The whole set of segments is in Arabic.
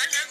Thank you.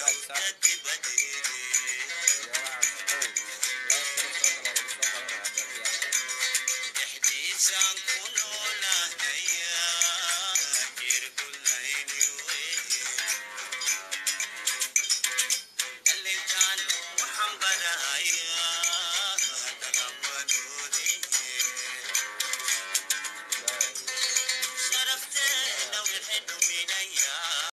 Right, son.